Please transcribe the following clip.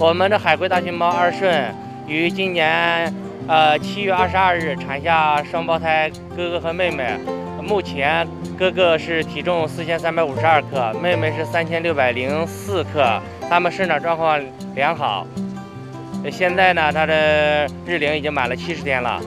我们的海龟大熊猫二顺于今年呃七月二十二日产下双胞胎哥哥和妹妹，目前哥哥是体重四千三百五十二克，妹妹是三千六百零四克，他们生长状况良好。现在呢，它的日龄已经满了七十天了。